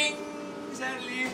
Ding! Sally!